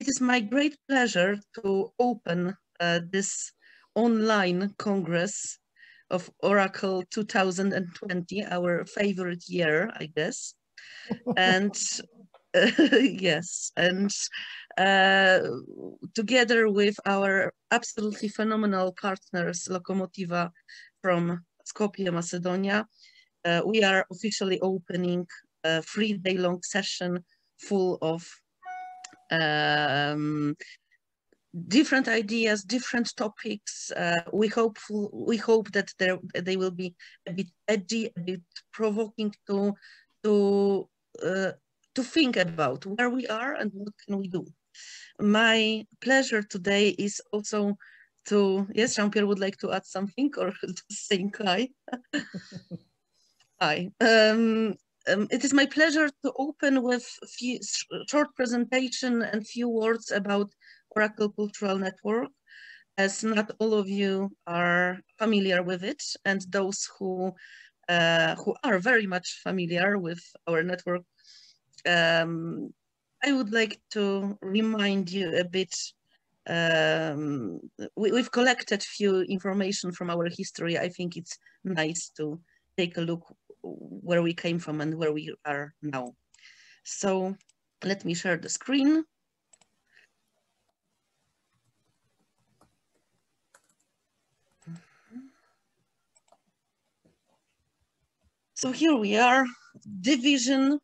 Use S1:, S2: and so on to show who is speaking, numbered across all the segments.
S1: it is my great pleasure to open uh, this online Congress of Oracle 2020, our favorite year, I guess. and uh, yes, and uh, together with our absolutely phenomenal partners, Lokomotiva from Skopje, Macedonia, uh, we are officially opening a three day long session full of um, different ideas, different topics. Uh, we hope we hope that there they will be a bit edgy, a bit provoking to to uh, to think about where we are and what can we do. My pleasure today is also to yes, Jean Pierre would like to add something or saying hi. hi. Um, um, it is my pleasure to open with a few short presentation and few words about Oracle Cultural Network, as not all of you are familiar with it, and those who uh, who are very much familiar with our network, um, I would like to remind you a bit. Um, we, have collected few information from our history. I think it's nice to take a look where we came from and where we are now. So let me share the screen. So here we are, division,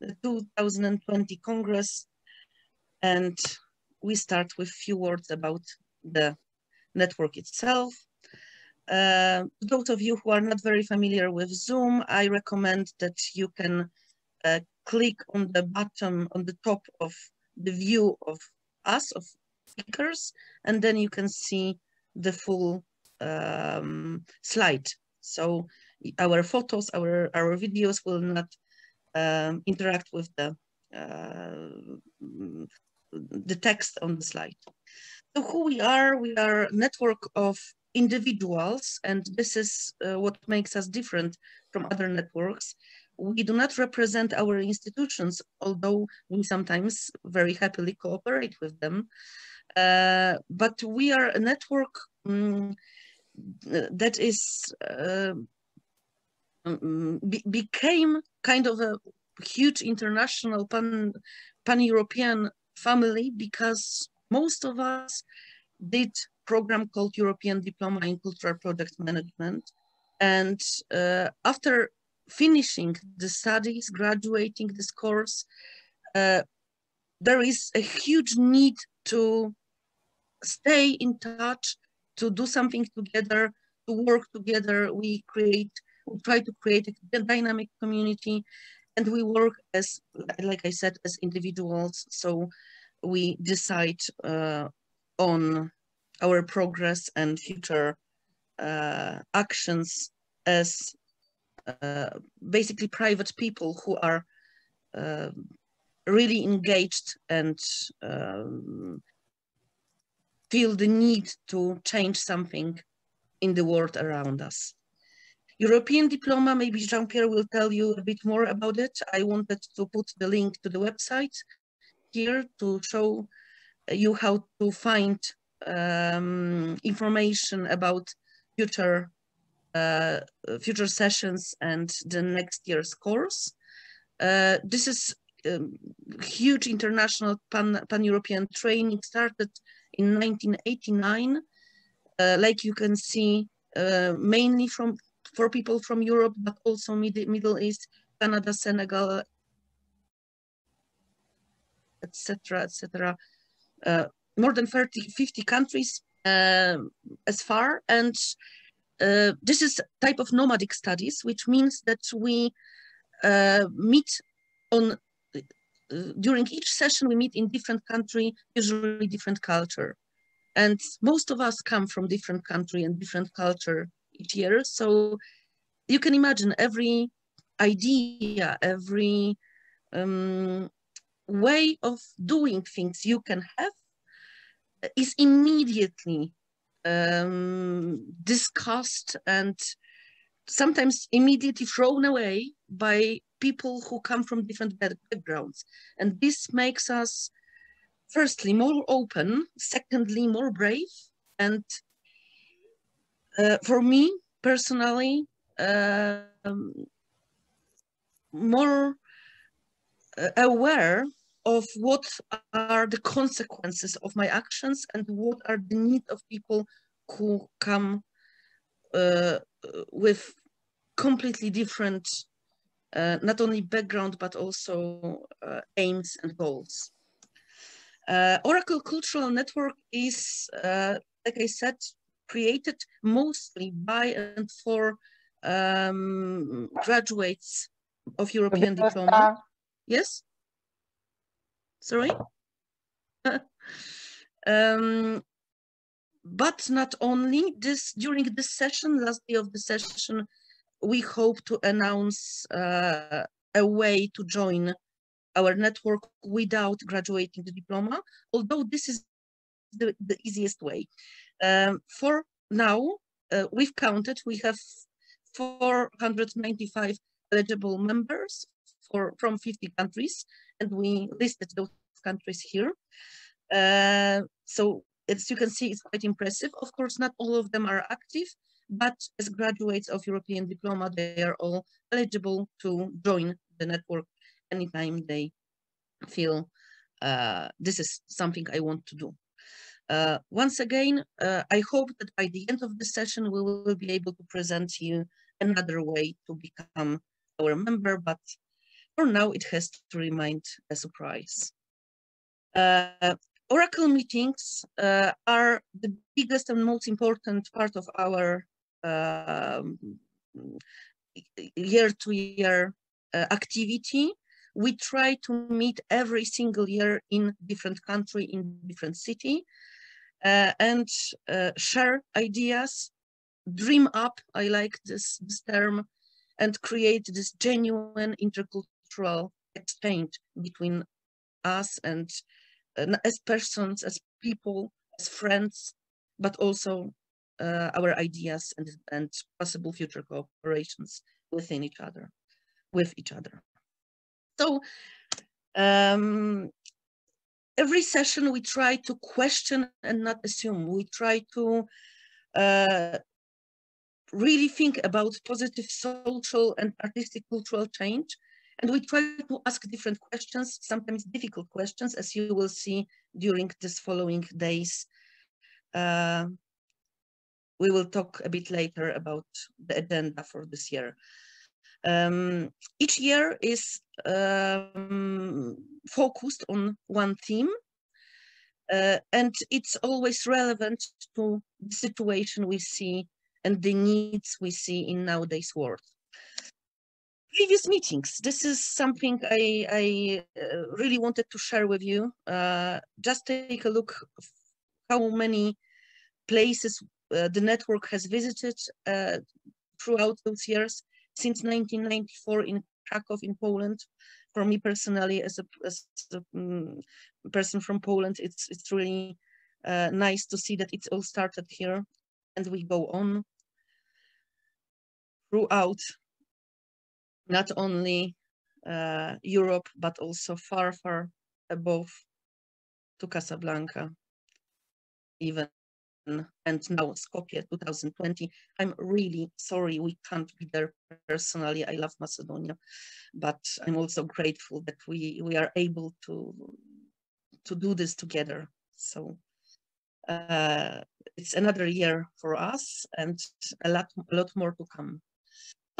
S1: the 2020 Congress, and we start with few words about the network itself. Uh, those of you who are not very familiar with Zoom, I recommend that you can uh, click on the bottom on the top of the view of us, of speakers, and then you can see the full um, slide. So our photos, our, our videos will not um, interact with the, uh, the text on the slide. So who we are, we are a network of individuals, and this is uh, what makes us different from other networks. We do not represent our institutions, although we sometimes very happily cooperate with them. Uh, but we are a network um, that is uh, um, be became kind of a huge international pan pan-European family because most of us did program called European Diploma in Cultural Project Management. And uh, after finishing the studies, graduating this course, uh, there is a huge need to stay in touch, to do something together, to work together. We create, we try to create a dynamic community and we work as, like I said, as individuals. So we decide uh, on our progress and future uh, actions as uh, basically private people who are uh, really engaged and um, feel the need to change something in the world around us. European diploma, maybe Jean-Pierre will tell you a bit more about it. I wanted to put the link to the website here to show you how to find um, information about future uh, future sessions and the next year's course. Uh, this is um, huge international pan, pan-European training started in 1989. Uh, like you can see, uh, mainly from for people from Europe, but also Mid Middle East, Canada, Senegal, etc., etc more than 30, 50 countries uh, as far. And uh, this is type of nomadic studies, which means that we uh, meet on uh, during each session, we meet in different country, usually different culture. And most of us come from different country and different culture each year. So you can imagine every idea, every um, way of doing things you can have is immediately um, discussed and sometimes immediately thrown away by people who come from different backgrounds. And this makes us firstly, more open, secondly, more brave, and uh, for me personally, um, more uh, aware of what are the consequences of my actions and what are the needs of people who come uh, with completely different, uh, not only background, but also uh, aims and goals. Uh, Oracle Cultural Network is, uh, like I said, created mostly by and for um, graduates of European diploma. Yes? Sorry? um, but not only this, during this session, last day of the session, we hope to announce uh, a way to join our network without graduating the diploma, although this is the, the easiest way. Um, for now, uh, we've counted, we have 495 eligible members for, from 50 countries, and we listed those countries here. Uh, so as you can see, it's quite impressive. Of course, not all of them are active, but as graduates of European diploma, they are all eligible to join the network anytime they feel uh, this is something I want to do. Uh, once again, uh, I hope that by the end of the session, we will be able to present you another way to become our member, but for now, it has to remain a surprise. Uh, Oracle meetings uh, are the biggest and most important part of our um, year-to-year -year, activity we try to meet every single year in different country, in different city, uh, and uh, share ideas, dream up, I like this, this term, and create this genuine intercultural exchange between us and uh, as persons, as people, as friends, but also uh, our ideas and, and possible future cooperations within each other, with each other. So um, every session we try to question and not assume. We try to uh, really think about positive social and artistic cultural change. And we try to ask different questions, sometimes difficult questions, as you will see during this following days. Uh, we will talk a bit later about the agenda for this year. Um, each year is um, focused on one theme uh, and it's always relevant to the situation we see and the needs we see in nowadays world. Previous meetings, this is something I, I uh, really wanted to share with you. Uh, just take a look how many places uh, the network has visited uh, throughout those years since 1994 in Krakow in Poland. For me personally, as a, as a um, person from Poland, it's it's really uh, nice to see that it's all started here, and we go on throughout not only uh, Europe but also far, far above to Casablanca, even and now Skopje 2020. I'm really sorry we can't be there personally. I love Macedonia, but I'm also grateful that we we are able to to do this together. So uh, it's another year for us and a lot a lot more to come.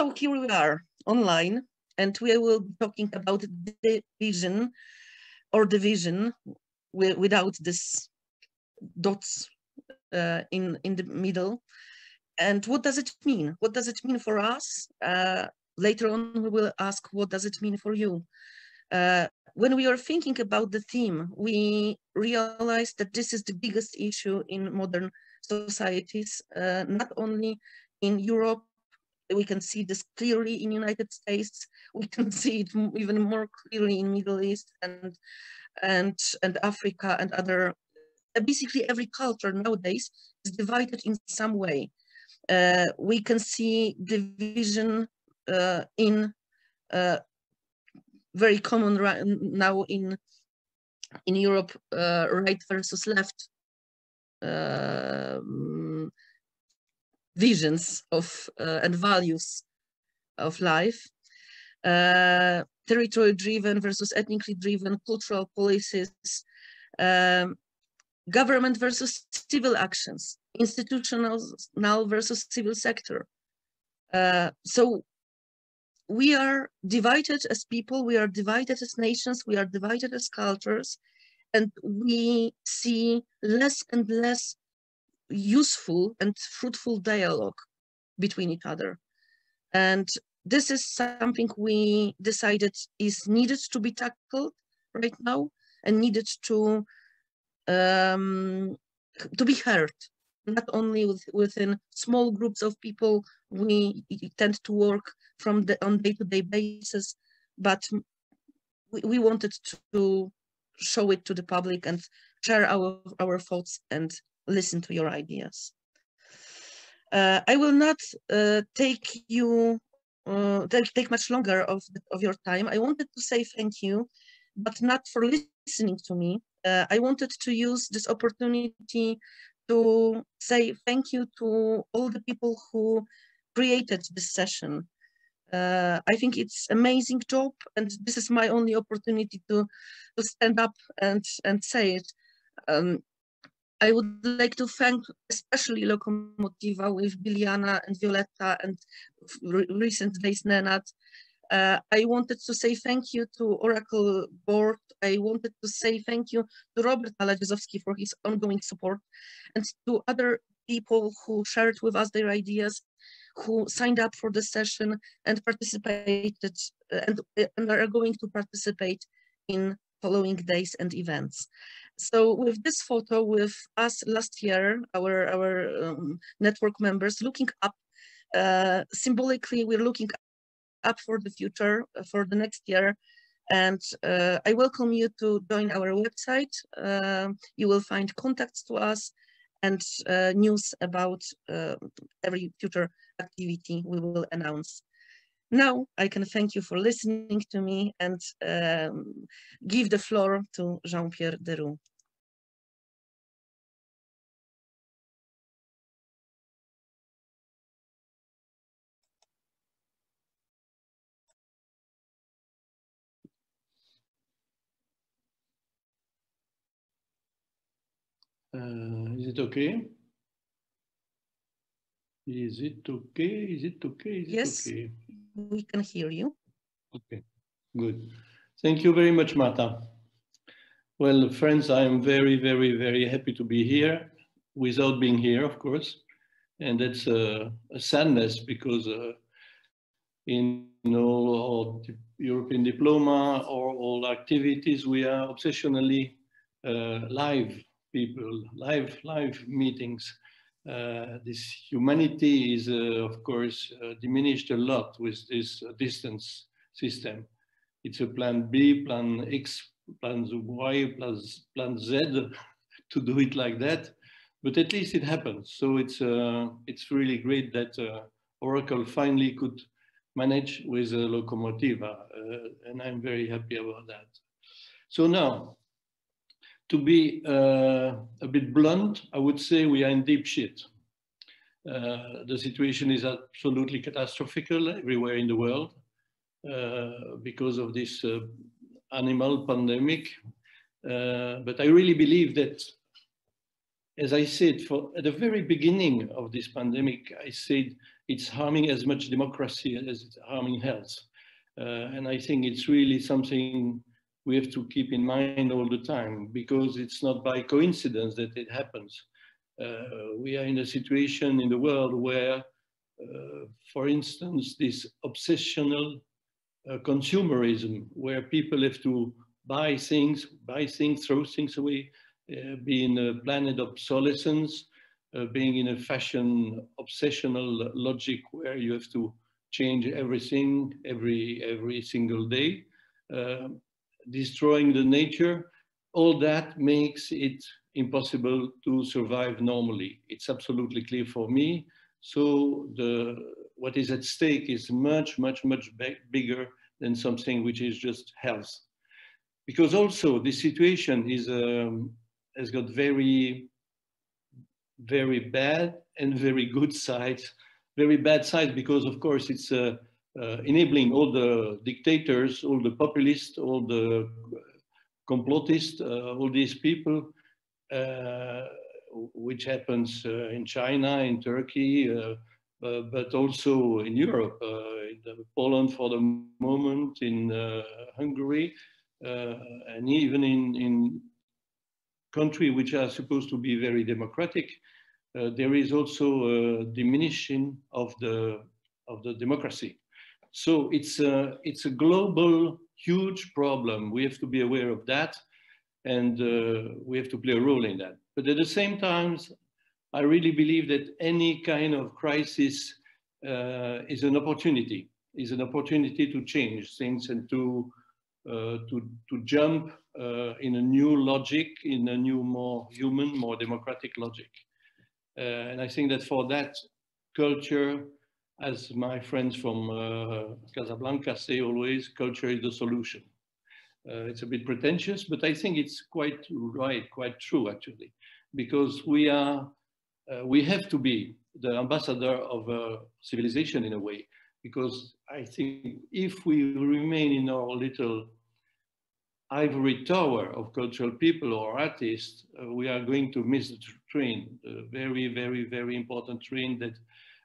S1: So here we are online, and we will be talking about the vision or division without this dots uh, in, in the middle. And what does it mean? What does it mean for us? Uh, later on, we will ask, what does it mean for you? Uh, when we are thinking about the theme, we realize that this is the biggest issue in modern societies, uh, not only in Europe, we can see this clearly in United States, we can see it even more clearly in Middle East and, and, and Africa and other basically every culture nowadays is divided in some way. Uh, we can see division uh, in uh, very common right now in in Europe, uh, right versus left um, visions of uh, and values of life. Uh, territory driven versus ethnically driven cultural policies, um, government versus civil actions, institutional now versus civil sector. Uh, so we are divided as people, we are divided as nations, we are divided as cultures, and we see less and less useful and fruitful dialogue between each other. And this is something we decided is needed to be tackled right now and needed to um, to be heard, not only with, within small groups of people we tend to work from the on day-to-day -day basis, but we, we wanted to show it to the public and share our, our thoughts and listen to your ideas. Uh, I will not uh, take you uh, take, take much longer of, of your time. I wanted to say thank you, but not for listening to me. Uh, I wanted to use this opportunity to say thank you to all the people who created this session. Uh, I think it's amazing job, and this is my only opportunity to to stand up and and say it. Um, I would like to thank especially Lokomotiva with Biljana and Violeta and re recent days Nenad. Uh, I wanted to say thank you to Oracle board. I wanted to say thank you to Robert Aladziewski for his ongoing support and to other people who shared with us their ideas who signed up for the session and participated uh, and, uh, and are going to participate in following days and events. So with this photo with us last year, our, our um, network members looking up, uh, symbolically we're looking up for the future, uh, for the next year. And uh, I welcome you to join our website. Uh, you will find contacts to us and uh, news about uh, every future activity we will announce. Now I can thank you for listening to me and um, give the floor to Jean-Pierre Deru.
S2: Uh, is it okay? Is it okay? Is it okay? Is
S1: yes,
S2: it okay?
S1: we can hear you.
S2: Okay, good. Thank you very much, Marta. Well, friends, I am very, very, very happy to be here without being here, of course. And that's a, a sadness because uh, in all our European diploma or all activities, we are obsessionally uh, live people, live, live meetings. Uh, this humanity is, uh, of course, uh, diminished a lot with this distance system. It's a plan B, plan X, plan Y, plus plan Z to do it like that. But at least it happens. So it's, uh, it's really great that uh, Oracle finally could manage with a Lokomotiva. and I'm very happy about that. So now, to be uh, a bit blunt, I would say we are in deep shit. Uh, the situation is absolutely catastrophical everywhere in the world uh, because of this uh, animal pandemic. Uh, but I really believe that, as I said, for, at the very beginning of this pandemic, I said it's harming as much democracy as it's harming health. Uh, and I think it's really something we have to keep in mind all the time because it's not by coincidence that it happens. Uh, we are in a situation in the world where, uh, for instance, this obsessional uh, consumerism, where people have to buy things, buy things, throw things away, uh, be in a planet obsolescence, uh, being in a fashion obsessional logic where you have to change everything every every single day. Uh, destroying the nature, all that makes it impossible to survive normally. It's absolutely clear for me. So the, what is at stake is much, much, much bigger than something which is just health. because also the situation is um, has got very, very bad and very good sides. Very bad sides because of course it's uh, enabling all the dictators, all the populists, all the complotists, uh, all these people, uh, which happens uh, in China, in Turkey, uh, but also in Europe, in Poland for the moment, in Hungary, and even in, in country which are supposed to be very democratic, uh, there is also a diminishing of the of the democracy. So it's a it's a global huge problem. We have to be aware of that, and uh, we have to play a role in that. But at the same time, I really believe that any kind of crisis uh, is an opportunity, is an opportunity to change things and to uh, to to jump uh, in a new logic, in a new, more human, more democratic logic. Uh, and I think that for that culture, as my friends from uh, Casablanca say always, culture is the solution. Uh, it's a bit pretentious, but I think it's quite right, quite true actually, because we are, uh, we have to be the ambassador of a civilization in a way, because I think if we remain in our little ivory tower of cultural people or artists, uh, we are going to miss the train, the very, very, very important train that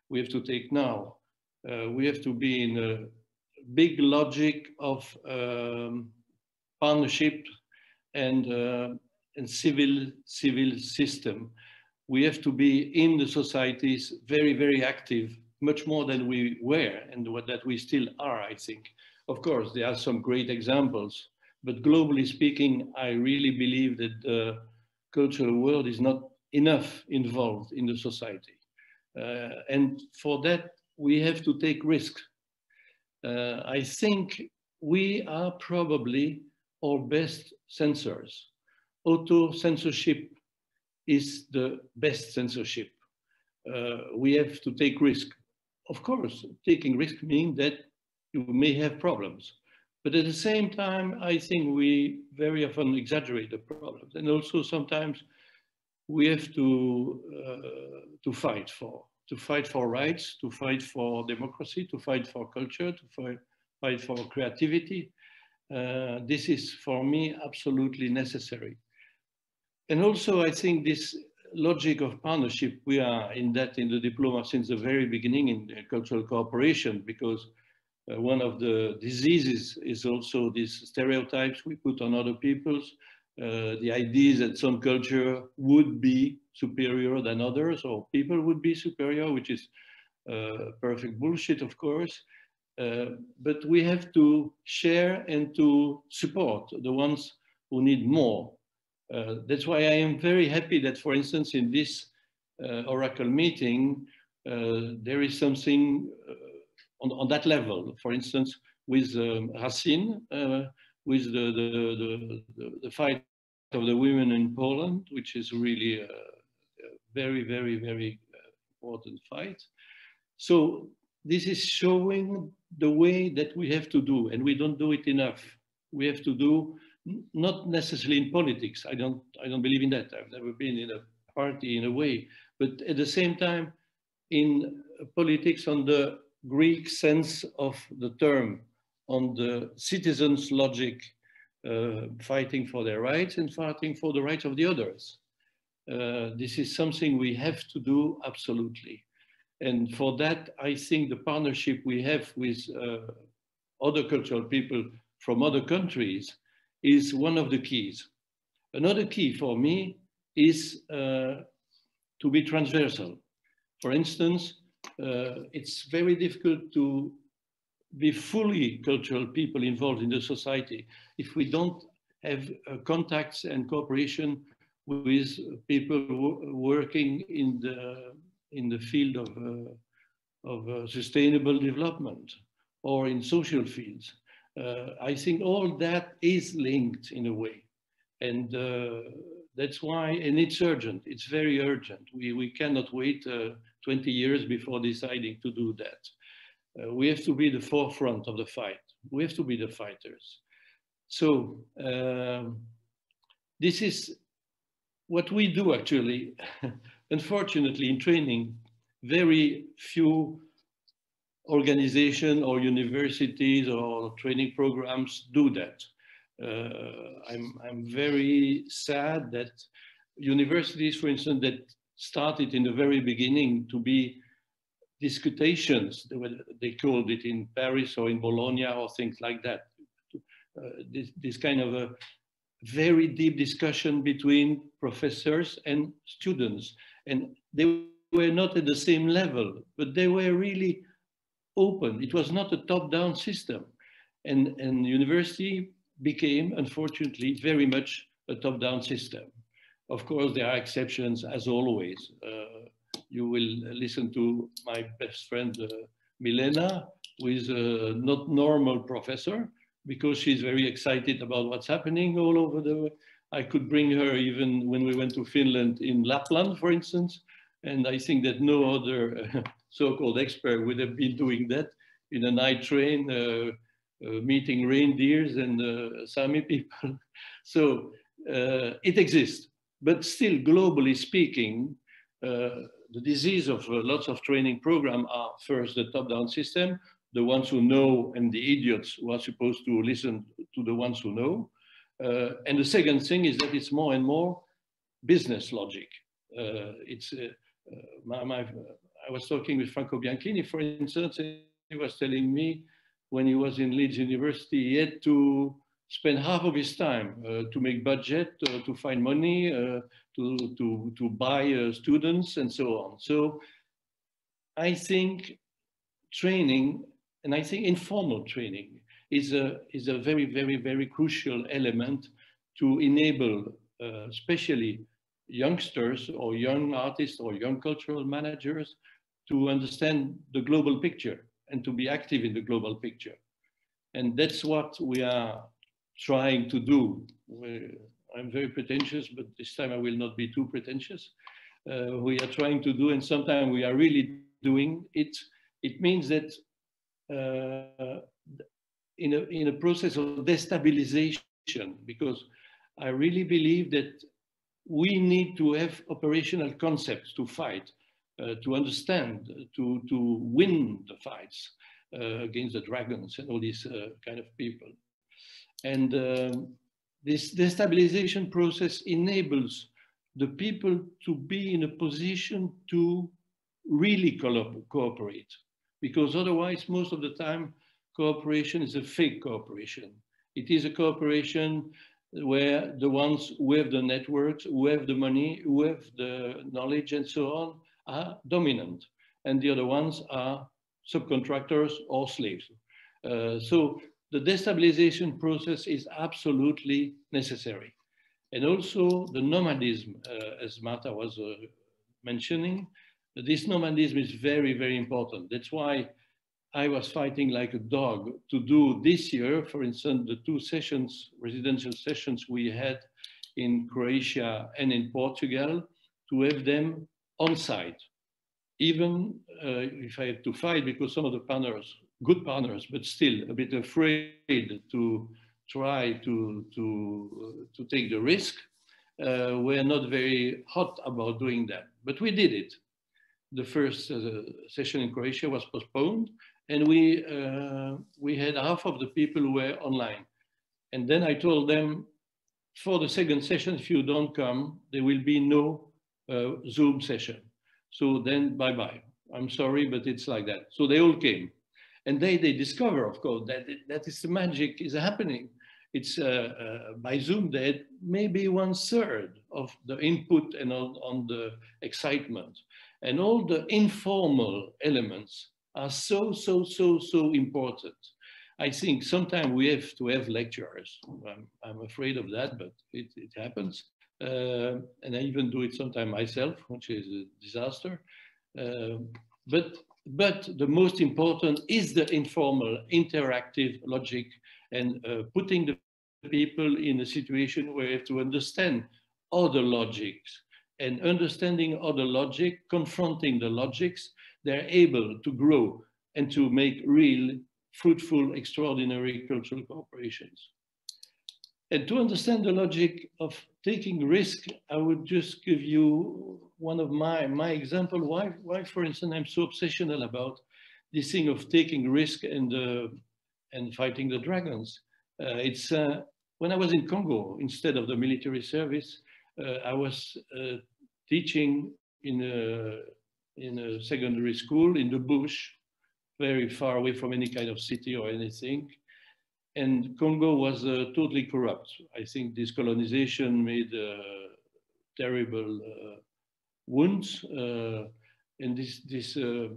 S2: we have to take now. Uh, we have to be in a big logic of um, partnership and, uh, and civil, civil system. We have to be in the societies very, very active, much more than we were and what that we still are, I think. Of course, there are some great examples but globally speaking, I really believe that the cultural world is not enough involved in the society. Uh, and for that, we have to take risks. Uh, I think we are probably our best censors. Auto-censorship is the best censorship. Uh, we have to take risk. Of course, taking risk means that you may have problems. But at the same time, I think we very often exaggerate the problems. And also sometimes we have to, uh, to fight for, to fight for rights, to fight for democracy, to fight for culture, to fight, fight for creativity. Uh, this is for me absolutely necessary. And also I think this logic of partnership, we are in that in the diploma since the very beginning in cultural cooperation because uh, one of the diseases is also these stereotypes we put on other peoples, uh, the ideas that some culture would be superior than others or people would be superior, which is uh, perfect bullshit, of course. Uh, but we have to share and to support the ones who need more. Uh, that's why I am very happy that, for instance, in this uh, Oracle meeting, there is something on, on that level. For instance, with um, Racine, with the, the, the, the, fight of the women in Poland, which is really a, a very, very, very uh, important fight. So this is showing the way that we have to do, and we don't do it enough. We have to do not necessarily in politics. I don't, I don't believe in that. I've never been in a party in a way, but at the same time, in politics on the Greek sense of the term on the citizens' logic, uh, fighting for their rights and fighting for the rights of the others. Uh, this is something we have to do absolutely. And for that, I think the partnership we have with uh, other cultural people from other countries is one of the keys. Another key for me is uh, to be transversal. For instance, uh, it's very difficult to be fully cultural people involved in the society if we don't have uh, contacts and cooperation with people working in the in the field of uh, of uh, sustainable development or in social fields. Uh, I think all that is linked in a way, and uh, that's why. And it's urgent. It's very urgent. We we cannot wait 20 years before deciding to do that. Uh, we have to be the forefront of the fight. We have to be the fighters. So um, this is what we do actually. Unfortunately, in training, very few organization or universities or training programs do that. Uh, I'm, I'm very sad that universities, for instance, that started in the very beginning to be disputations, they called it in Paris or in Bologna or things like that. Uh, this, this kind of a very deep discussion between professors and students. And they were not at the same level, but they were really open. It was not a top-down system. And, and university became, unfortunately, very much a top-down system. Of course, there are exceptions, as always. Uh, you will listen to my best friend, uh, Milena, who is a not normal professor, because she's very excited about what's happening all over the world. I could bring her even when we went to Finland in Lapland, for instance. And I think that no other uh, so-called expert would have been doing that in a night train, uh, uh, meeting reindeers and uh, Sami people. so uh, it exists, but still globally speaking, uh, the disease of lots of training program are first the top-down system, the ones who know and the idiots who are supposed to listen to the ones who know. Uh, and the second thing is that it's more and more business logic. Uh, it's uh, uh my, my, I was talking with Franco Bianchini, for instance, he was telling me when he was in Leeds University, he had to spend half of his time uh, to make budget, uh, to find money, uh, to, to, to buy students and so on. So I think training and I think informal training is a, is a very, very, very crucial element to enable, uh, especially youngsters or young artists or young cultural managers to understand the global picture and to be active in the global picture. And that's what we are trying to do. I'm very pretentious, but this time I will not be too pretentious. Uh, we are trying to do, and sometimes we are really doing it. It means that uh, in, a, in a process of destabilization because I really believe that we need to have operational concepts to fight, uh, to understand, to, to win the fights uh, against the dragons and all these uh, kind of people. And um, this destabilization process enables the people to be in a position to really co cooperate because otherwise, most of the time, cooperation is a fake cooperation. It is a cooperation where the ones who have the networks, who have the money, who have the knowledge and so on are dominant. And the other ones are subcontractors or slaves. Uh, so the destabilization process is absolutely necessary. And also the nomadism, uh, as Marta was uh, mentioning, this nomadism is very, very important. That's why I was fighting like a dog to do this year, for instance, the two sessions, residential sessions we had in Croatia and in Portugal, to have them on site. Even uh, if I had to fight, because some of the partners, good partners, but still a bit afraid to try to, to, to take the risk, uh, were not very hot about doing that. But we did it the first uh, session in Croatia was postponed, and we uh, we had half of the people who were online. And then I told them, for the second session, if you don't come, there will be no uh, Zoom session. So then, bye bye. I'm sorry, but it's like that. So they all came, and they they discover, of course, that that is the magic is happening. It's uh, uh, by Zoom that maybe one third of the input and on, on the excitement. And all the informal elements are so, so, so, so important. I think sometimes we have to have lecturers. I'm, I'm afraid of that, but it, it happens. Uh, and I even do it sometimes myself, which is a disaster. Uh, but, but the most important is the informal, interactive logic and uh, putting the people in a situation where you have to understand other logics and understanding other logic, confronting the logics, they're able to grow and to make real, fruitful, extraordinary cultural cooperations. And to understand the logic of taking risk, I would just give you one of my, my example. Why, why, for instance, I'm so obsessional about this thing of taking risk and, uh, and fighting the dragons. Uh, it's uh, when I was in Congo, instead of the military service, uh, I was uh, teaching in a, in a secondary school in the bush, very far away from any kind of city or anything. And Congo was uh, totally corrupt. I think this colonization made uh, terrible uh, wounds. Uh, and this, this, uh,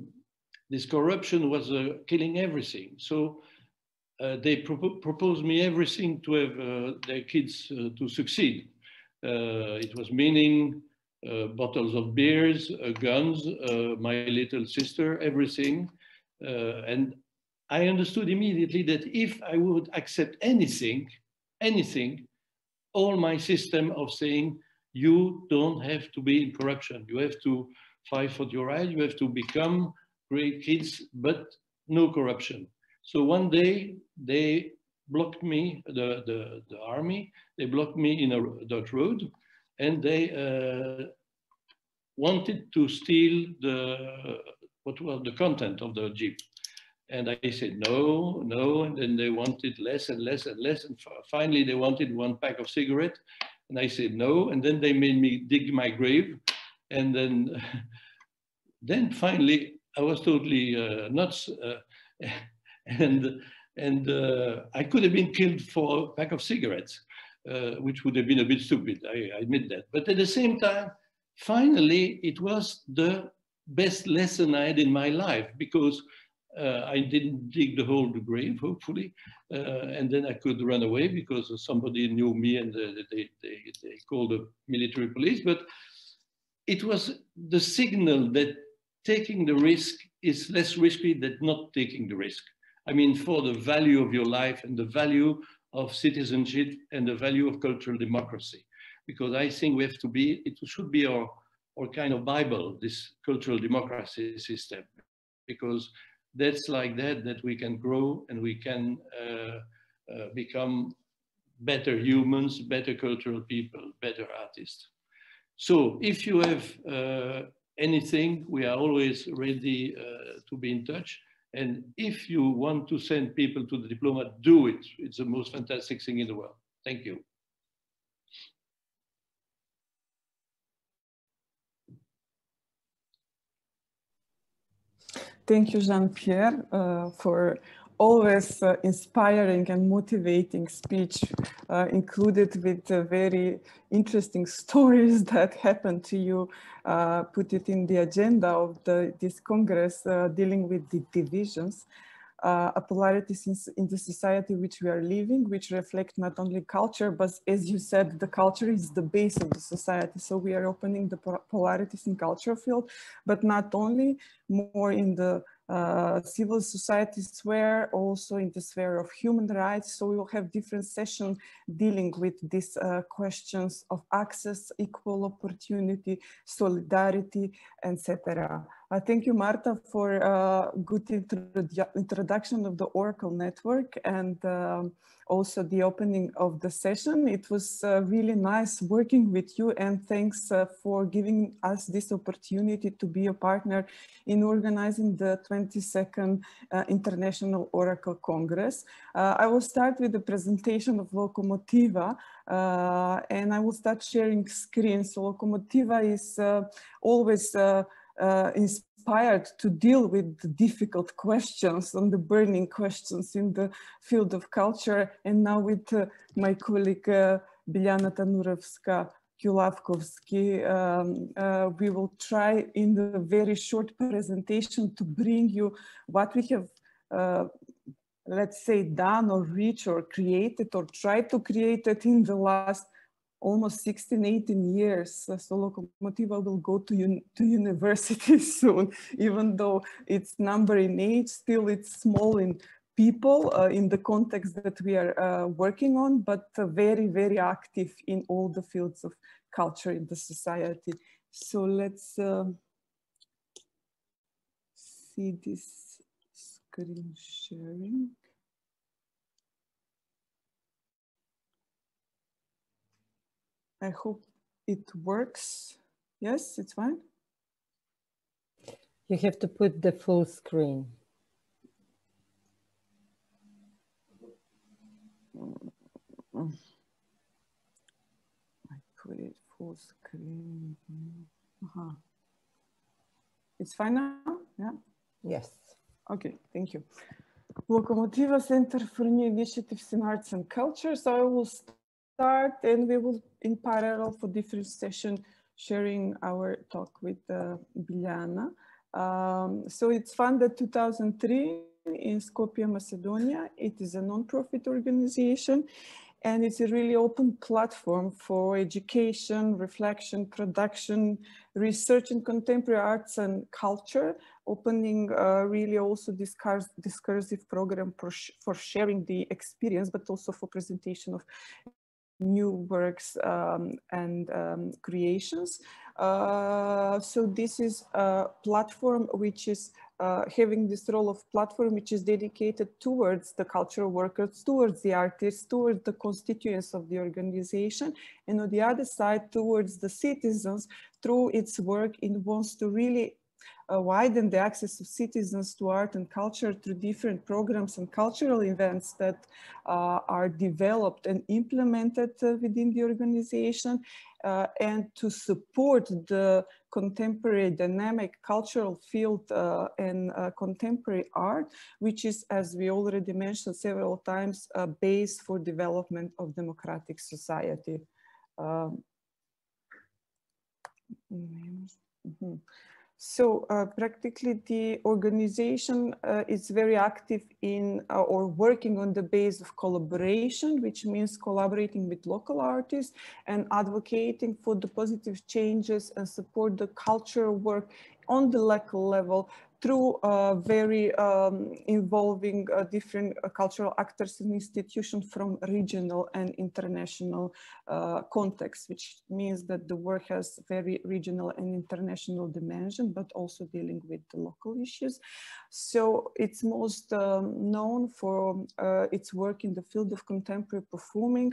S2: this corruption was uh, killing everything. So they pro proposed me everything to have their kids to succeed. it was meaning bottles of beers, guns, my little sister, everything. and I understood immediately that if I would accept anything, anything, all my system of saying, you don't have to be in corruption. You have to fight for your right. You have to become great kids, but no corruption. So one day they blocked me, the, the, the army, they blocked me in a dirt road and they uh, wanted to steal the, what was the content of the Jeep. And I said, no, no. And then they wanted less and less and less. And finally, they wanted one pack of cigarette. And I said, no. And then they made me dig my grave. And then, then finally, I was totally uh, nuts. Uh, and and uh, I could have been killed for a pack of cigarettes, uh, which would have been a bit stupid. I, I admit that. But at the same time, finally, it was the best lesson I had in my life because uh, I didn't dig the hole the grave, hopefully, uh, and then I could run away because somebody knew me and uh, they, they, they called the military police. But it was the signal that taking the risk is less risky than not taking the risk. I mean, for the value of your life and the value of citizenship and the value of cultural democracy. Because I think we have to be, it should be our, our kind of Bible, this cultural democracy system. Because that's like that that we can grow and we can uh, uh, become better humans, better cultural people, better artists. So if you have uh, anything, we are always ready to be in touch. And if you want to send people to the diploma, do it. It's the most fantastic thing in the world. Thank you.
S3: Thank you, Jean-Pierre, uh, for always uh, inspiring and motivating speech uh, included with uh, very interesting stories that happened to you uh, put it in the agenda of the, this congress uh, dealing with the divisions uh, a polarities in, the society which we are living, which reflect not only culture, but as you said, the culture is the base of the society. So we are opening the polarities in culture field, but not only more in the uh, civil society sphere, also in the sphere of human rights. So we will have different sessions dealing with these uh, questions of access, equal opportunity, solidarity, etc. Uh, thank you, Marta, for a uh, good introdu introduction of the Oracle network and um, also the opening of the session. It was uh, really nice working with you and thanks uh, for giving us this opportunity to be a partner in organizing the 22nd uh, International Oracle Congress. Uh, I will start with the presentation of Lokomotiva and I will start sharing screens. So Lokomotiva is always uh, inspired to deal with the difficult questions and the burning questions in the field of culture. And now with uh, my colleague uh, Biljana Tanurovska Kjulavkovski, um, uh, we will try in the very short presentation to bring you what we have uh, let's say done or reached or created or tried to create it in the last almost 16, 18 years. So Lokomotiva will go to, un to university soon, even though its number in age, still it's small in people uh, in the context that we are uh, working on, but uh, very, very active in all the fields of culture in the society. So let's um, see this screen sharing. I hope it works. Yes, it's fine.
S4: You have to put the full screen.
S3: I put it full screen. Uh -huh. It's fine now? Yeah.
S4: Yes.
S3: Okay, thank you. Lokomotiva Center for New Initiatives in Arts and Culture. So I will start and we will in parallel for different session sharing our talk with uh, Biljana. Um, so it's funded 2003 in Skopje, Macedonia. It is a non-profit organization and it's a really open platform for education, reflection, production, research in contemporary arts and culture, opening uh, really also discurs discursive program for, sh for sharing the experience, but also for presentation of new works um, and um, creations. Uh, so this is a platform which is uh, having this role of platform which is dedicated towards the cultural workers, towards the artists, towards the constituents of the organization, and on the other side towards the citizens through its work it wants to really uh, widen the access of citizens to art and culture through different programs and cultural events that uh, are developed and implemented uh, within the organization uh, and to support the contemporary dynamic cultural field uh, and uh, contemporary art, which is, as we already mentioned several times, a base for development of democratic society. Um, mm -hmm. So uh, practically the organization uh, is very active in uh, or working on the base of collaboration, which means collaborating with local artists and advocating for the positive changes and support the cultural work on the local level through very um, involving uh, different uh, cultural actors and institutions from regional and international uh, contexts, which means that the work has very regional and international dimension, but also dealing with the local issues. So it's most um, known for its work in the field of contemporary performing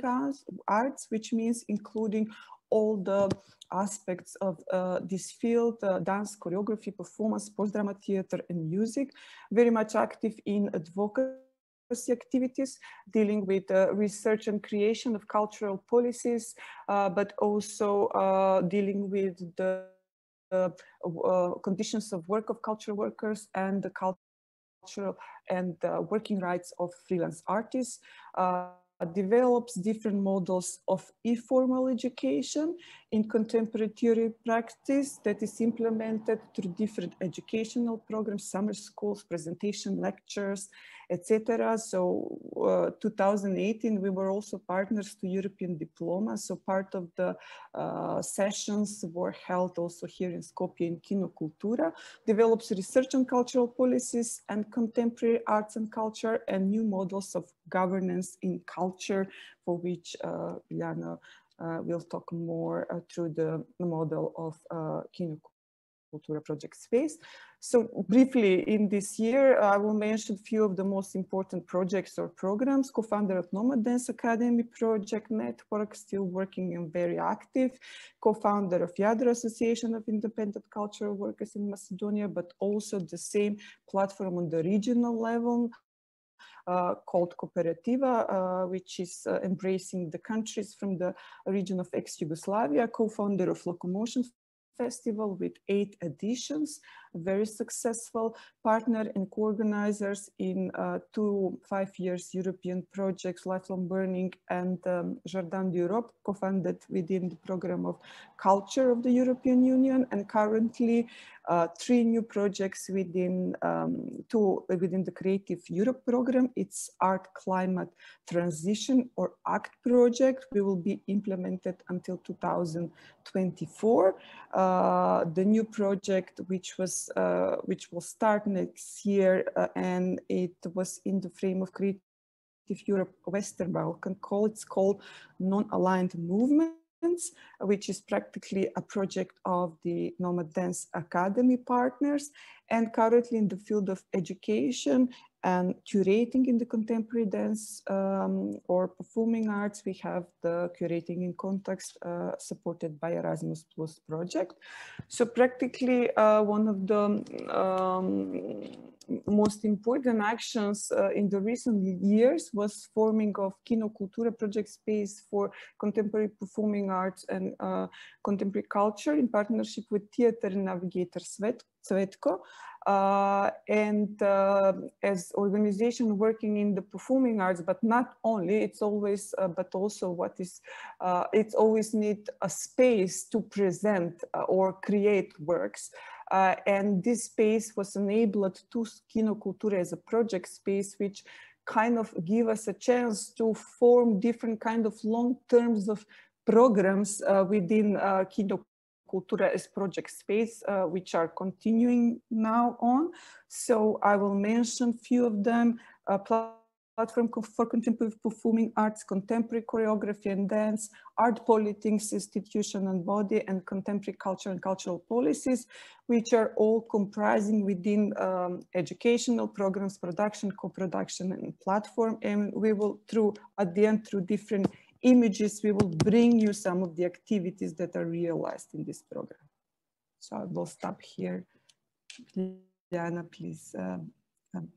S3: arts, which means including all the aspects of uh, this field, uh, dance, choreography, performance, sports drama, theater, and music, very much active in advocacy activities, dealing with uh, research and creation of cultural policies, uh, but also uh, dealing with the uh, conditions of work of cultural workers and the cultural and working rights of freelance artists Uh, develops different models of informal education in contemporary theory practice that is implemented through different educational programs, summer schools, presentation lectures, etc. So uh, 2018, we were also partners to European Diploma. So part of the uh, sessions were held also here in Skopje in Kino Kultura, develops research on cultural policies and contemporary arts and culture and new models of governance in culture for which uh, uh, will talk more uh, through the model of uh, Kino Kultura project space. So briefly in this year, I will mention few of the most important projects or programs, co-founder of Nomad Dance Academy Project Network, still working and very active, co-founder of Jadro Association of Independent Cultural Workers in Macedonia, but also the same platform on the regional level, uh, called Kooperativa, uh, which is uh, embracing the countries from the region of ex-Yugoslavia, co-founder of Locomotion Festival with eight editions, very successful partner and co-organizers in uh, two five years European projects, Lifelong Burning and um, Jardin d'Europe, co-funded within the program of culture of the European Union and currently uh, three new projects within um, two within the Creative Europe program. It's Art Climate Transition or ACT project. We will be implemented until 2024. Uh, the new project, which was uh, which will start next year, uh, and it was in the frame of Creative Europe Western Balkan call. It's called Non-Aligned Movements, which is practically a project of the Nomad Dance Academy partners. And currently in the field of education and curating in the contemporary dance um, or performing arts, we have the curating in context uh, supported by Erasmus Plus project. So practically uh, one of the um, most important actions uh, in the recent years was forming of Kino Kultura project space for contemporary performing arts and uh, contemporary culture in partnership with Theater Navigator Svet Cvetko. Uh, and uh, as organization working in the performing arts, but not only, it's always, uh, but also what is, uh, it's always need a space to present uh, or create works. Uh, and this space was enabled to Kino Kultura as a project space, which kind of give us a chance to form different kind of long terms of programs within Kino Kultura as project space, uh, which are continuing now on. So I will mention a few of them. Uh, platform for contemporary performing arts, contemporary choreography and dance, art politics, institution and body, and contemporary culture and cultural policies, which are all comprising within um, educational programs, production, co-production, and platform. And we will, through at the end, through different images, we will bring you some of the activities that are realized in this program. So I will stop here. Biljana, please um, um,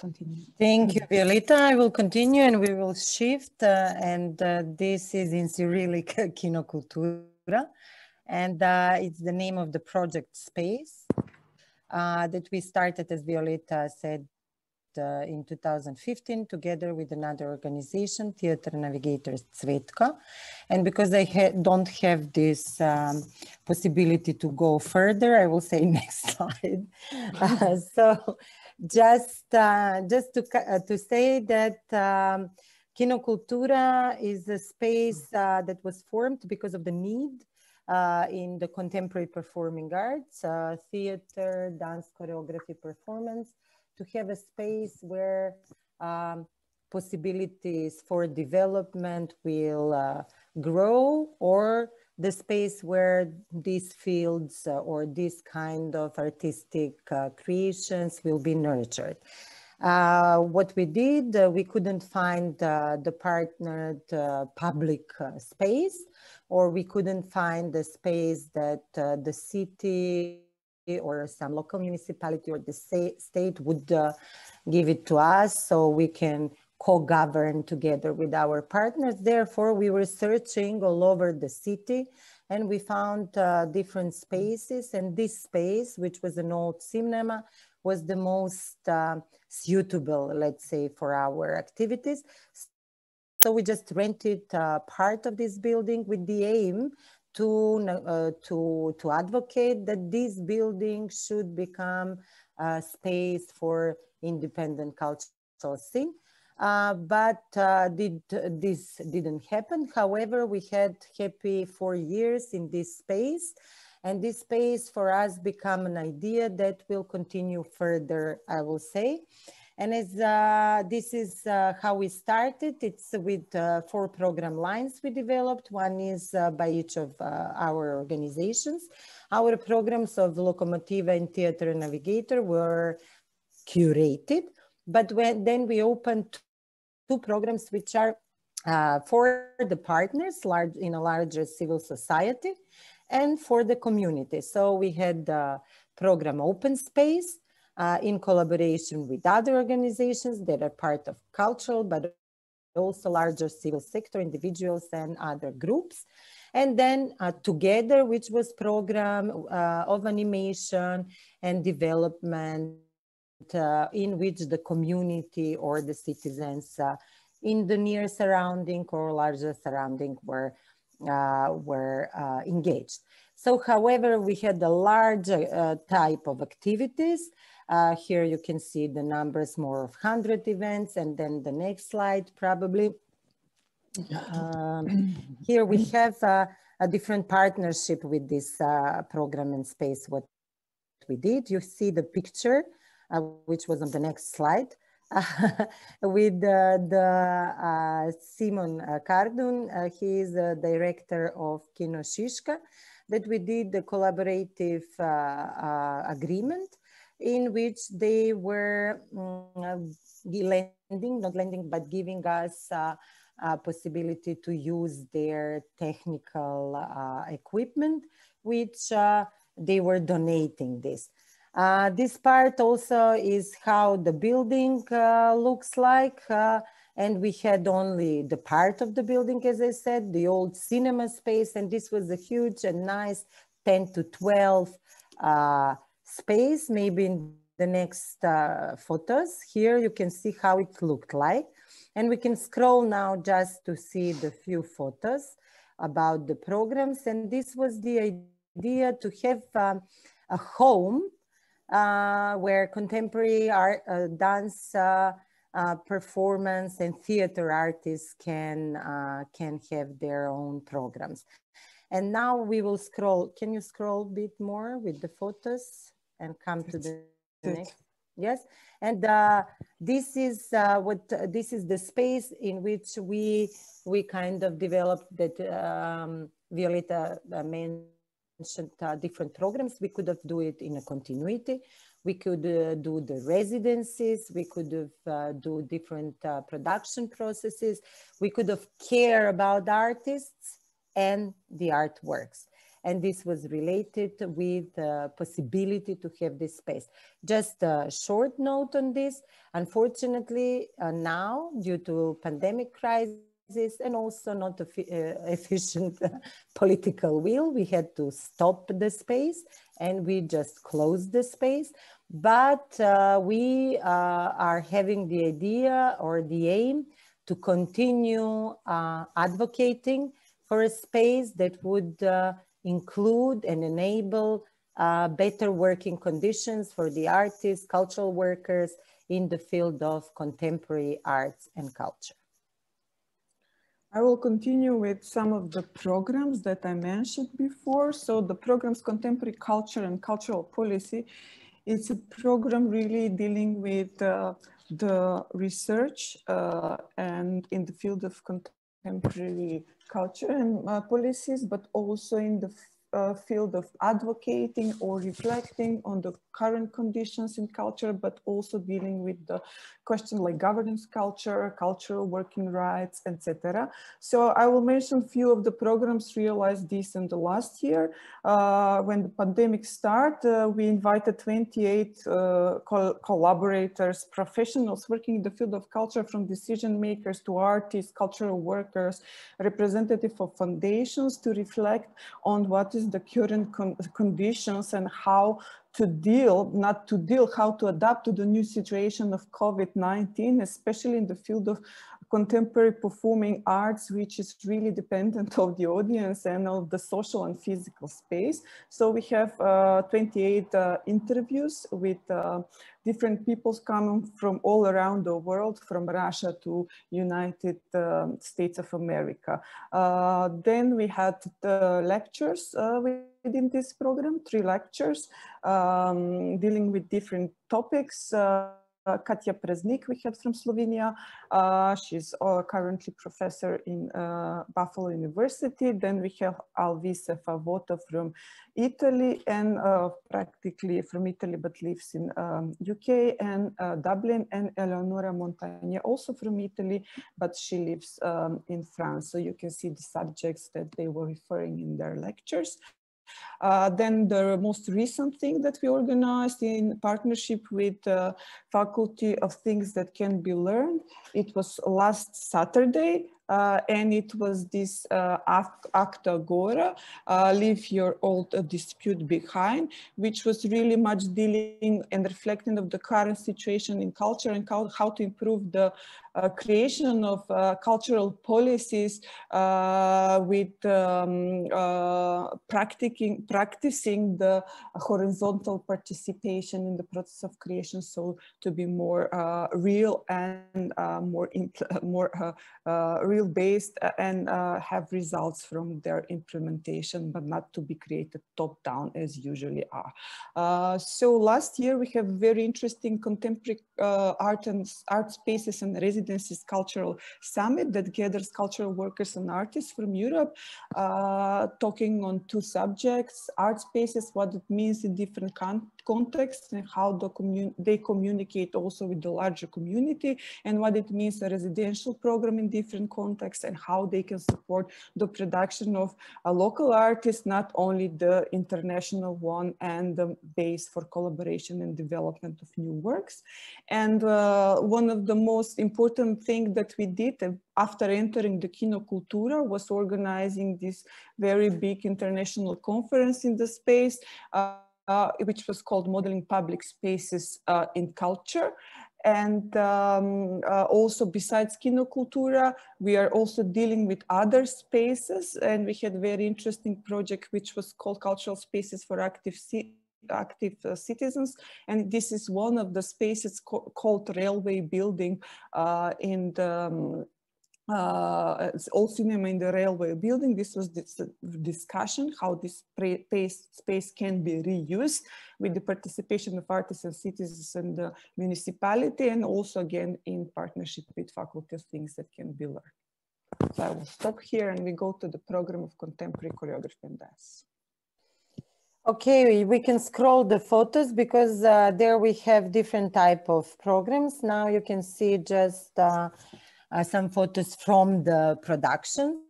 S3: continue.
S4: Thank you, Violeta. I will continue and we will shift. Uh, and uh, this is in Cyrillic Kino Kultura. And uh, it's the name of the project space uh, that we started, as Violeta said, uh, in 2015 together with another organization, Theater Navigators Cvetka. And because I ha don't have this um, possibility to go further, I will say next slide. Uh, so just, uh, just to, uh, to say that um, Kino Kultura is a space uh, that was formed because of the need uh, in the contemporary performing arts, uh, theater, dance, choreography, performance, to have a space where um, possibilities for development will uh, grow or the space where these fields uh, or this kind of artistic uh, creations will be nurtured. Uh, what we did, uh, we couldn't find uh, the partnered public space, or we couldn't find the space that the city or some local municipality or the state would uh, give it to us so we can co-govern together with our partners. Therefore, we were searching all over the city and we found uh, different spaces and this space, which was an old cinema, was the most uh, suitable, let's say, for our activities. So we just rented uh, part of this building with the aim to, uh, to, to advocate that this building should become a space for independent cultural scene. Uh, but uh, did, this didn't happen. However, we had happy four years in this space and this space for us become an idea that will continue further, I will say. And as uh, this is uh, how we started, it's with uh, four program lines we developed. One is uh, by each of uh, our organizations. Our programs of Lokomotiva and Theater Navigator were curated, but when, then we opened two programs which are uh, for the partners large, in a larger civil society and for the community. So we had the program Open Space, uh, in collaboration with other organizations that are part of cultural, but also larger civil sector individuals and other groups. And then uh, together, which was program uh, of animation and development uh, in which the community or the citizens uh, in the near surrounding or larger surrounding were, uh, were engaged. So however, we had a large type of activities uh, here you can see the numbers more of 100 events and then the next slide probably. Um, here we have uh, a different partnership with this uh, program in space. What we did, you see the picture, uh, which was on the next slide. with the uh, Simon Kardum. Uh, he is the director of Kino Šiška, that we did the collaborative uh, agreement in which they were um, lending, not lending, but giving us uh, a possibility to use their technical uh, equipment, which uh, they were donating this. Uh, this part also is how the building uh, looks like. And we had only the part of the building, as I said, the old cinema space. And this was a huge and nice 10 to 12 uh, space, maybe in the next uh, photos. Here you can see how it looked like. And we can scroll now just to see the few photos about the programs. And this was the idea to have um, a home uh, where contemporary art, uh, dance uh, uh, performance and theater artists can, uh, can have their own programs. And now we will scroll. Can you scroll a bit more with the photos and come to the next? Yes, and uh, this is uh, what uh, this is the space in which we we kind of developed that um, Violeta mentioned uh, different programs. We could have do it in a continuity. We could uh, do the residencies. We could have uh, do different uh, production processes. We could have care about artists and the artworks. And this was related with the possibility to have this space. Just a short note on this. Unfortunately, uh, now due to pandemic crisis, and also not uh, efficient political will. We had to stop the space and we just closed the space. But uh, we uh, are having the idea or the aim to continue uh, advocating for a space that would uh, include and enable uh, better working conditions for the artists, cultural workers in the field of contemporary arts and culture.
S3: I will continue with some of the programs that I mentioned before. So the programs Contemporary Culture and Cultural Policy, it's a program really dealing with uh, the research uh, and in the field of contemporary culture and uh, policies, but also in the uh, field of advocating or reflecting on the current conditions in culture, but also dealing with the question like governance culture, cultural working rights, etc. So I will mention a few of the programs realized this in the last year. Uh, when the pandemic started, uh, we invited 28 uh, co collaborators, professionals working in the field of culture from decision makers to artists, cultural workers, representative of foundations to reflect on what is the current con conditions and how to deal, not to deal, how to adapt to the new situation of COVID-19, especially in the field of contemporary performing arts, which is really dependent of the audience and of the social and physical space. So we have uh, 28 uh, interviews with uh, different peoples coming from all around the world, from Russia to United um, States of America. Uh, then we had the lectures uh, within this program, three lectures um, dealing with different topics. Uh, Katja Praznik we had from Slovenia. Uh, she's uh, currently professor in uh, Buffalo University. Then we have Alvise Favotto from Italy and uh, practically from Italy but lives in um, UK and uh, Dublin and Eleonora Montagne also from Italy but she lives um, in France. So you can see the subjects that they were referring in their lectures. Uh, then the most recent thing that we organized in partnership with uh, Faculty of Things That Can Be Learned, it was last Saturday uh, and it was this uh, Acta Agora, uh, Leave Your Old uh, Dispute Behind, which was really much dealing and reflecting of the current situation in culture and how to improve the uh, creation of uh, cultural policies with um, practicing, practicing the horizontal participation in the process of creation so to be more real and more, more real goodwill-based uh, and uh, have results from their implementation, but not to be created top-down as usually are. Uh, so last year we have very interesting contemporary uh, art and art spaces and residences cultural summit that gathers cultural workers and artists from Europe, uh, talking on two subjects, art spaces, what it means in different con contexts and how the commun they communicate also with the larger community and what it means a residential program in different contexts and how they can support the production of a local artist, not only the international one and the base for collaboration and development of new works. And uh, one of the most important things that we did after entering the Kino Kultura was organizing this very big international conference in the space. Uh, which was called Modeling Public Spaces uh, in Culture. And um, uh, also besides Kino Kultura, we are also dealing with other spaces. And we had very interesting project, which was called Cultural Spaces for Active active uh, citizens. And this is one of the spaces called Railway Building uh, in the um, uh, all cinema in the railway building. This was this discussion how this space can be reused with the participation of artists and citizens and the municipality and also again in partnership with faculty of things that can be learned. So I will stop here and we go to the program of contemporary choreography and dance.
S4: Okay, we can scroll the photos because uh, there we have different type of programs. Now you can see just uh, some photos from the production.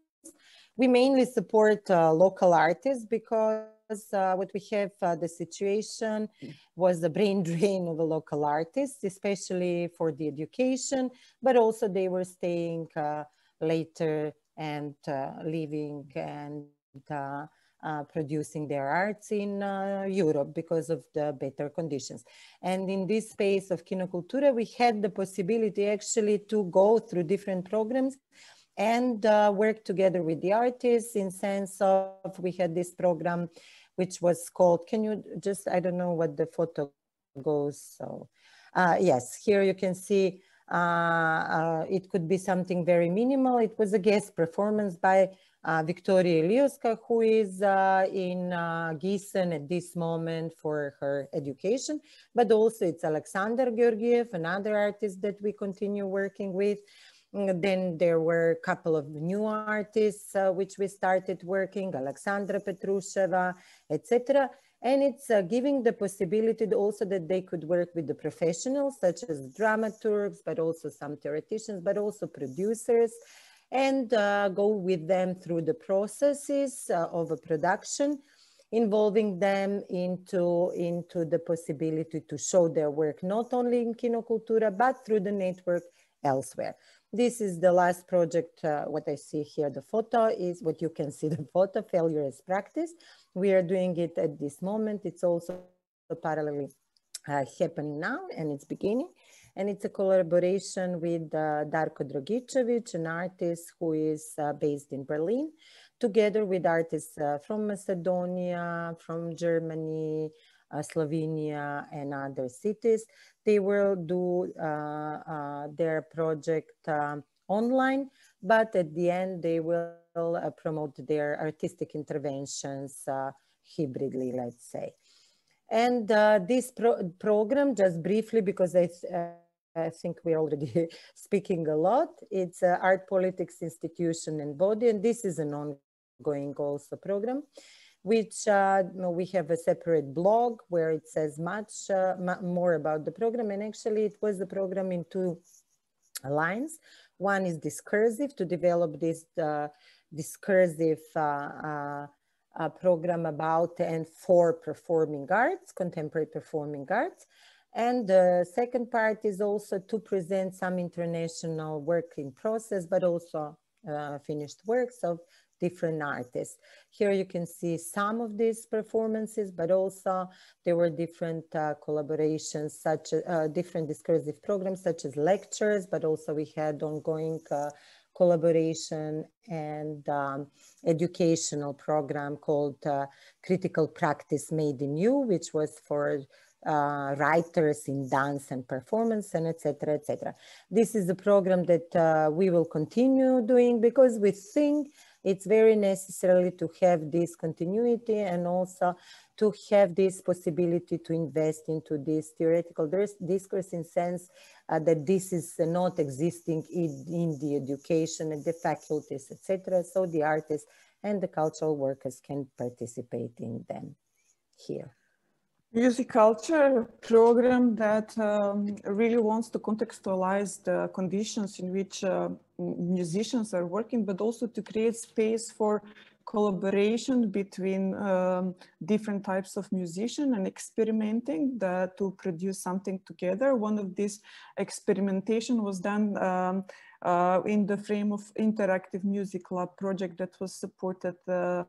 S4: We mainly support uh, local artists because uh, what we have uh, the situation was the brain drain of the local artists, especially for the education, but also they were staying uh, later and uh, living and uh, producing their arts in uh, Europe because of the better conditions. And in this space of Kinokultura, we had the possibility actually to go through different programs and uh, work together with the artists in sense of we had this program which was called, can you just, I don't know what the photo goes, so uh, yes, here you can see it could be something very minimal. It was a guest performance by uh, Victoria Iliuska, who is uh, in uh, Gießen at this moment for her education, but also it's Alexander Georgiev, another artist that we continue working with. Then there were a couple of new artists uh, which we started working, Alexandra Petrusheva, etc. And it's uh, giving the possibility also that they could work with the professionals, such as dramaturgs, but also some theoreticians, but also producers, and uh, go with them through the processes uh, of a production, involving them into, into the possibility to show their work, not only in Kinokultura, but through the network elsewhere. This is the last project, uh, what I see here, the photo is what you can see the photo, failure as practice. We are doing it at this moment. It's also parallelly uh, happening now and it's beginning and it's a collaboration with uh, Darko Dragicevic, an artist who is uh, based in Berlin, together with artists uh, from Macedonia, from Germany, Slovenia, and other cities. They will do uh, uh, their project um, online, but at the end they will promote their artistic interventions hybridly, let's say. And uh, this pro program, just briefly, because I, uh, I think we're already speaking a lot. It's uh, Art Politics Institution and Body, and this is an ongoing also program, which uh, we have a separate blog where it says much uh, more about the program. And actually it was the program in two lines. One is discursive to develop this uh, discursive uh, uh, program about and for performing arts, contemporary performing arts. And the second part is also to present some international work in process, but also uh, finished works of different artists. Here you can see some of these performances, but also there were different uh, collaborations, such as uh, different discursive programs, such as lectures, but also we had ongoing uh, collaboration and um, educational program called uh, Critical Practice Made in You, which was for uh, writers in dance and performance and etc etc this is a program that uh, we will continue doing because we think it's very necessary to have this continuity and also to have this possibility to invest into this theoretical discourse in sense uh, that this is uh, not existing in, in the education and the faculties, etc. So the artists and the cultural workers can participate in them here.
S3: Music culture program that um, really wants to contextualize the conditions in which uh, musicians are working, but also to create space for collaboration between um, different types of musician and experimenting that to produce something together. One of these experimentation was done um, uh, in the frame of interactive music lab project that was supported uh,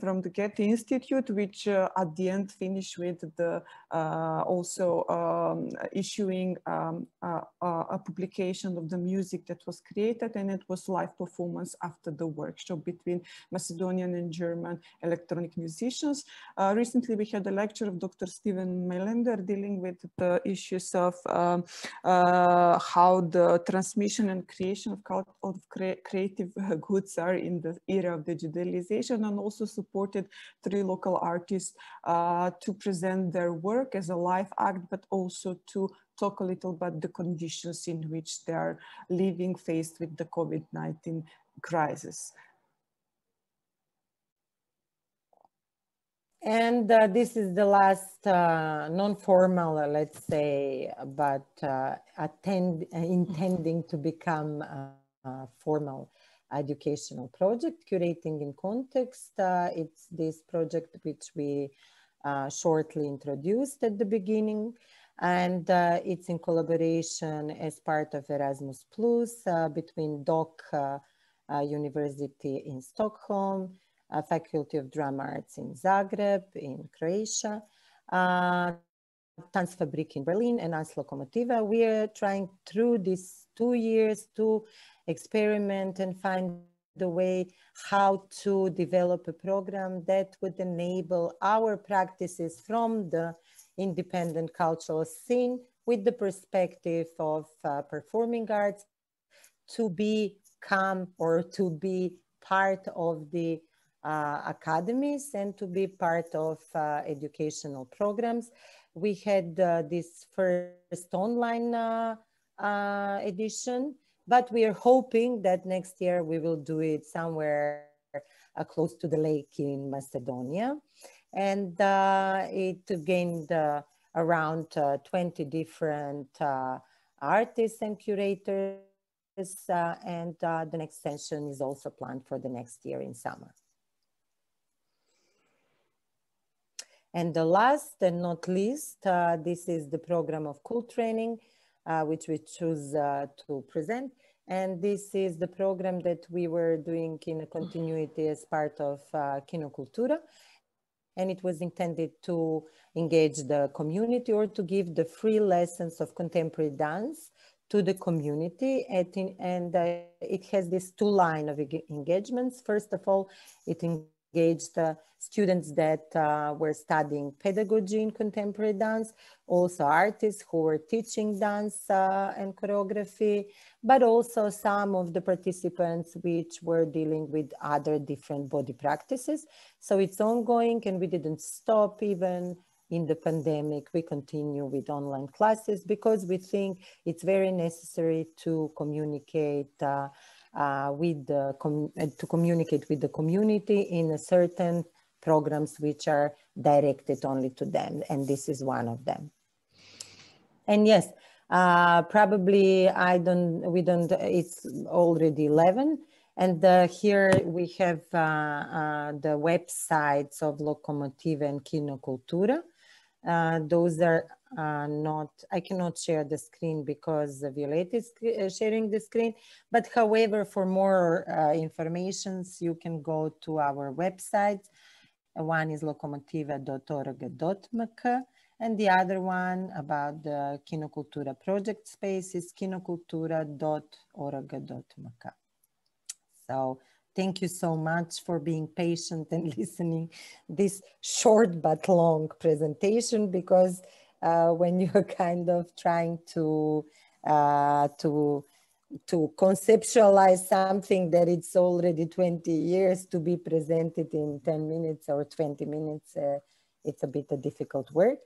S3: from the Goethe Institute, which uh, at the end finished with the uh, also um, issuing um, a publication of the music that was created and it was live performance after the workshop between Macedonian and German electronic musicians. Uh, recently, we had a lecture of Dr. Steven Melender dealing with the issues of um, uh, how the transmission and creation of, of cre creative goods are in the era of digitalization and also supported three local artists uh, to present their work as a live act, but also to talk a little about the conditions in which they are living faced with the COVID-19 crisis.
S4: And uh, this is the last uh, non-formal, uh, let's say, but uh, attend, uh, intending to become formal educational project, Curating in Context. Uh, it's this project which we uh, shortly introduced at the beginning. And uh, it's in collaboration as part of Erasmus Plus uh, between DOC uh, uh, University in Stockholm, Faculty of Drama Arts in Zagreb, in Croatia, Tanzfabrik in Berlin, and Ans Lokomotiva. We are trying through these two years to experiment and find the way how to develop a program that would enable our practices from the independent cultural scene with the perspective of uh, performing arts to become or to be part of the uh, academies and to be part of uh, educational programs. We had uh, this first online uh, uh, edition but we are hoping that next year we will do it somewhere uh, close to the lake in Macedonia. And uh, it gained uh, around uh, 20 different uh, artists and curators. Uh, and the next session is also planned for the next year in summer. And the last and not least, this is the program of cool training which we choose uh, to present. And this is the program that we were doing in a continuity as part of uh, Kinokultura. And it was intended to engage the community or to give the free lessons of contemporary dance to the community. and uh, it has this two line of engagements. First of all, it engaged students that uh, were studying pedagogy in contemporary dance, also artists who were teaching dance uh, and choreography, but also some of the participants which were dealing with other different body practices. So it's ongoing and we didn't stop even in the pandemic. We continue with online classes because we think it's very necessary to communicate uh, with the com uh, to communicate with the community in certain programs which are directed only to them and this is one of them. And yes uh, probably i don't we don't it's already 11 and uh, here we have uh, uh the websites of Lokomotiva and kinokultura. Uh, those are uh, not, I cannot share the screen because Violeta is uh, sharing the screen. But however, for more uh, informations, you can go to our website. One is lokomotiva.org.mk and the other one about the Kinokultura project space is kinokultura.org.mk. So thank you so much for being patient and listening this short but long presentation because uh, when you're kind of trying to uh, to to conceptualize something that it's already 20 years to be presented in 10 minutes or 20 minutes uh, it's a bit a difficult work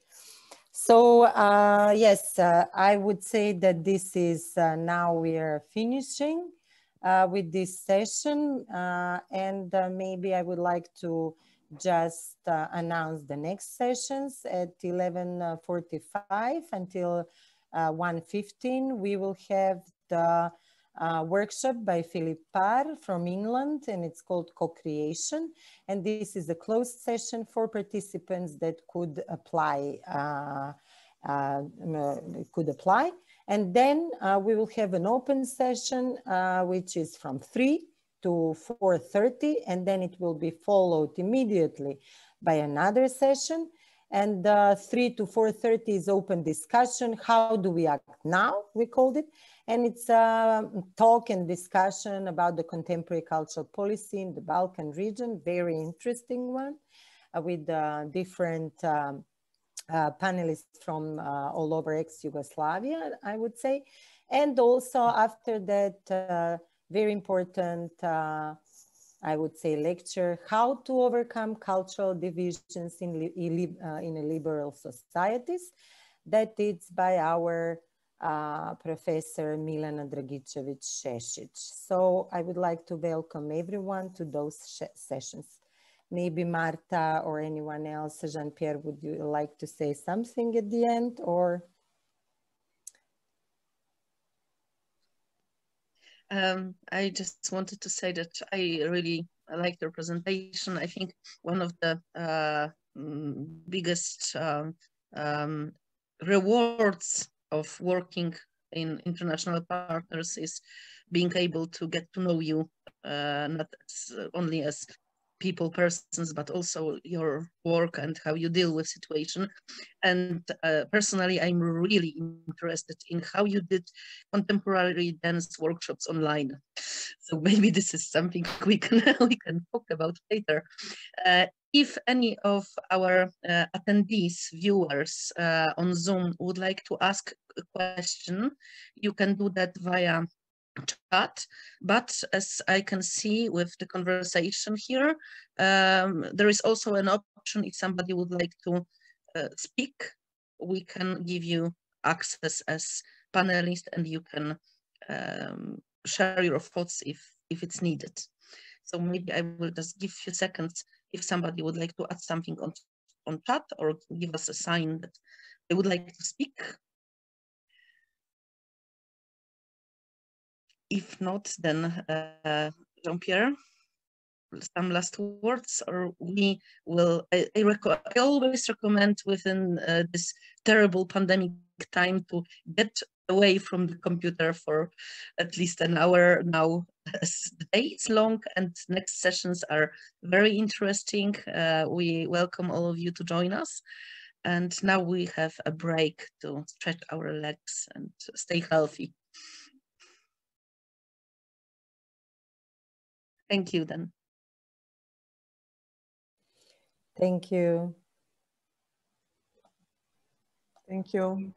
S4: so uh, yes uh, i would say that this is uh, now we are finishing uh, with this session. Uh, and maybe I would like to just announce the next sessions at 11.45 until 1.15. We will have the uh, workshop by Philip Parr from England, and it's called Co-Creation. And this is a closed session for participants that could apply, uh, uh, could apply. And then uh, we will have an open session, uh, which is from 3 to 4.30, and then it will be followed immediately by another session. And uh, 3 to 4.30 is open discussion. How do we act now, we called it. And it's a talk and discussion about the contemporary cultural policy in the Balkan region, very interesting one, uh, with uh, different um, uh, panelists from uh, all over ex-Yugoslavia, I would say. And also after that, uh, very important, uh, I would say, lecture, how to overcome cultural divisions in, uh, in liberal societies. That is by our uh, Professor Milena Dragićević Šešić. So I would like to welcome everyone to those sessions. Maybe Marta or anyone else, Jean-Pierre, would you like to say something at the end or?
S1: Um, I just wanted to say that I really like your presentation. I think one of the uh, mm, biggest um, um, rewards of working in international partners is being able to get to know you, uh, not only as people persons but also your work and how you deal with situation. And uh, personally i'm really interested in how you did contemporary dance workshops online. So maybe this is something we can we can talk about later. Uh, if any of our uh, attendees viewers uh, on zoom would like to ask a question you can do that via chat, but as I can see with the conversation here, um, there is also an option if somebody would like to uh, speak, we can give you access as panelist and you can um, share your thoughts if, if it's needed. So maybe I will just give you seconds if somebody would like to add something on, on chat or give us a sign that they would like to speak. If not, then uh, Jean-Pierre, some last words, or we will, I, I, I always recommend within uh, this terrible pandemic time to get away from the computer for at least an hour now. the day is long and next sessions are very interesting. Uh, we welcome all of you to join us. And now we have a break to stretch our legs and stay healthy. Thank you then.
S4: Thank you.
S3: Thank you.